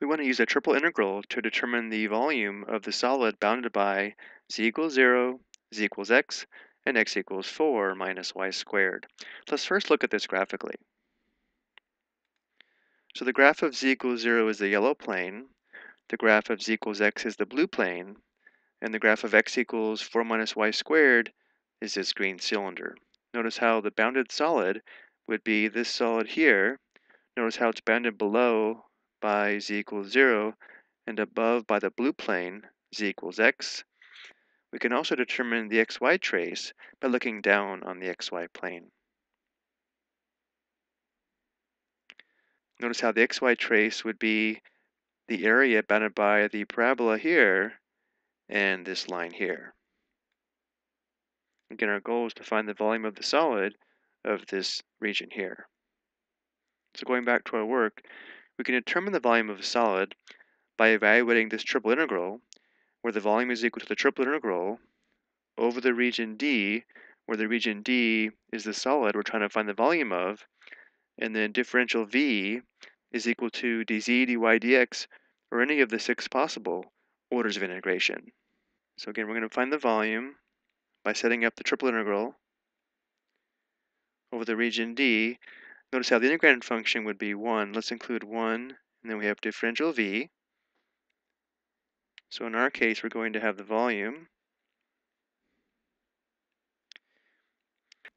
We want to use a triple integral to determine the volume of the solid bounded by z equals 0, z equals x, and x equals 4 minus y squared. Let's first look at this graphically. So the graph of z equals 0 is the yellow plane, the graph of z equals x is the blue plane, and the graph of x equals 4 minus y squared is this green cylinder. Notice how the bounded solid would be this solid here. Notice how it's bounded below by z equals 0 and above by the blue plane, z equals x. We can also determine the xy trace by looking down on the xy plane. Notice how the xy trace would be the area bounded by the parabola here and this line here. Again, our goal is to find the volume of the solid of this region here. So going back to our work, we can determine the volume of a solid by evaluating this triple integral, where the volume is equal to the triple integral over the region D, where the region D is the solid we're trying to find the volume of, and then differential V is equal to dz, dy, dx, or any of the six possible orders of integration. So again, we're going to find the volume by setting up the triple integral over the region D. Notice how the integrand function would be 1. Let's include 1, and then we have differential V. So in our case, we're going to have the volume.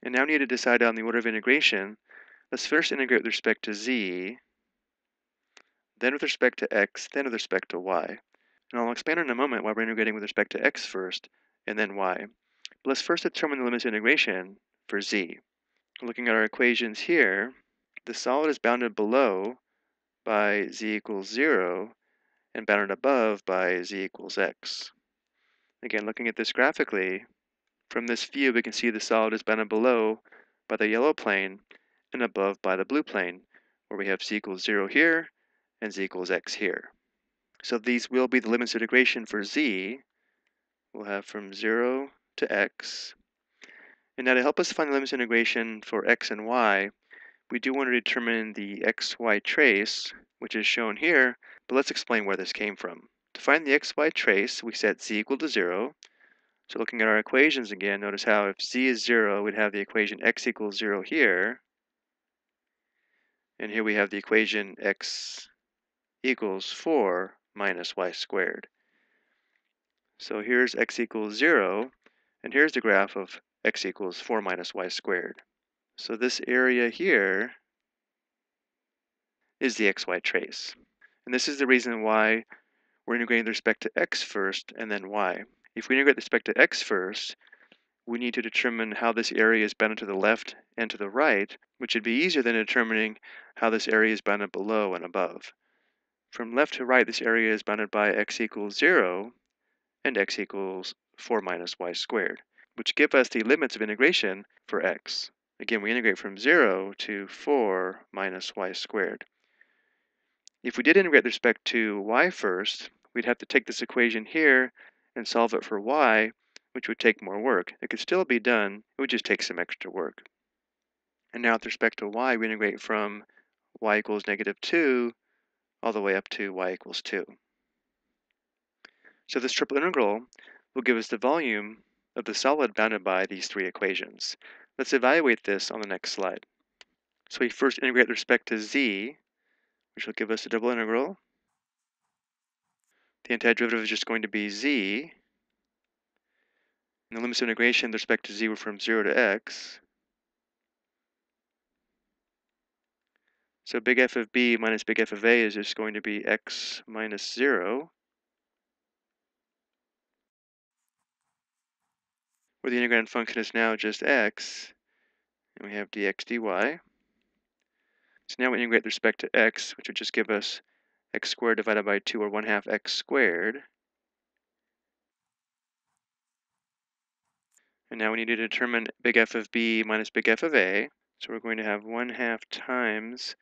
And now we need to decide on the order of integration. Let's first integrate with respect to z, then with respect to x, then with respect to y. And I'll explain in a moment why we're integrating with respect to x first, and then y. But let's first determine the limits of integration for z. Looking at our equations here, the solid is bounded below by z equals 0 and bounded above by z equals x. Again, looking at this graphically, from this view we can see the solid is bounded below by the yellow plane and above by the blue plane, where we have z equals 0 here and z equals x here. So these will be the limits of integration for z. We'll have from 0 to x. And now to help us find the limits of integration for x and y, we do want to determine the xy trace, which is shown here, but let's explain where this came from. To find the xy trace, we set z equal to 0. So looking at our equations again, notice how if z is 0, we'd have the equation x equals 0 here. And here we have the equation x equals 4 minus y squared. So here's x equals 0, and here's the graph of x equals 4 minus y squared. So this area here is the xy trace. And this is the reason why we're integrating with respect to x first and then y. If we integrate with respect to x first, we need to determine how this area is bounded to the left and to the right, which would be easier than determining how this area is bounded below and above. From left to right, this area is bounded by x equals 0 and x equals 4 minus y squared, which give us the limits of integration for x. Again, we integrate from 0 to 4 minus y squared. If we did integrate with respect to y first, we'd have to take this equation here and solve it for y, which would take more work. It could still be done, it would just take some extra work. And now with respect to y, we integrate from y equals negative 2 all the way up to y equals 2. So this triple integral will give us the volume of the solid bounded by these three equations. Let's evaluate this on the next slide. So we first integrate with respect to z, which will give us a double integral. The antiderivative is just going to be z. And the limits of integration with respect to z were from 0 to x. So big F of b minus big F of a is just going to be x minus 0. Where the integrand function is now just x, and we have dx dy. So now we integrate with respect to x, which would just give us x squared divided by 2, or 1 half x squared. And now we need to determine big F of b minus big F of a. So we're going to have 1 half times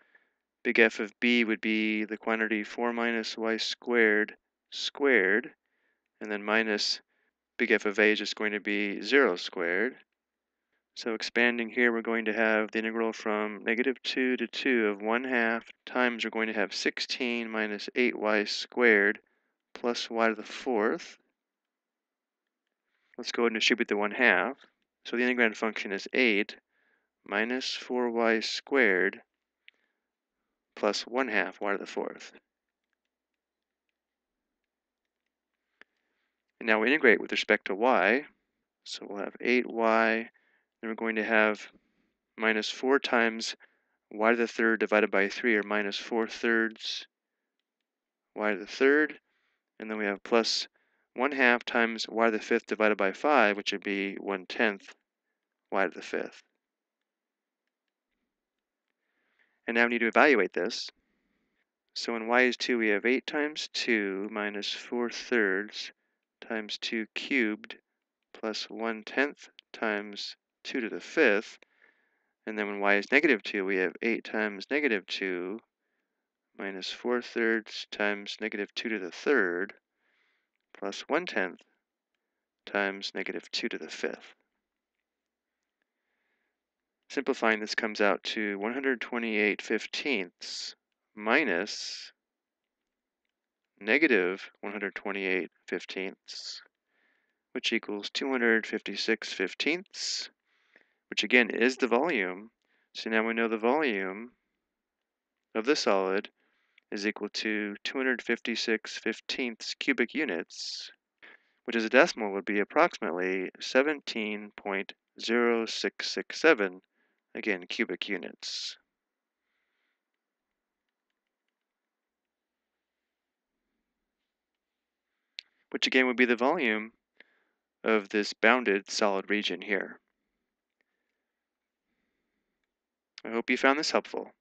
big F of b would be the quantity 4 minus y squared squared, and then minus big F of a is just going to be 0 squared. So expanding here, we're going to have the integral from negative 2 to 2 of 1 half times we're going to have 16 minus 8y squared plus y to the fourth. Let's go ahead and distribute the 1 half. So the integrand function is 8 minus 4y squared plus 1 half y to the fourth. And now we integrate with respect to y. So we'll have 8y, then we're going to have minus 4 times y to the third divided by 3, or minus 4 thirds y to the third. And then we have plus 1 half times y to the fifth divided by 5, which would be 1 tenth y to the fifth. And now we need to evaluate this. So when y is 2, we have 8 times 2 minus 4 thirds times 2 cubed plus 1 tenth times 2 to the fifth. And then when y is negative 2, we have 8 times negative 2 minus 4 thirds times negative 2 to the third plus 1 tenth times negative 2 to the fifth. Simplifying this comes out to 128 fifteenths minus negative 128 fifteenths, which equals 256 fifteenths, which again is the volume. So now we know the volume of the solid is equal to 256 fifteenths cubic units, which as a decimal would be approximately 17.0667, again, cubic units. Which again would be the volume of this bounded solid region here. I hope you found this helpful.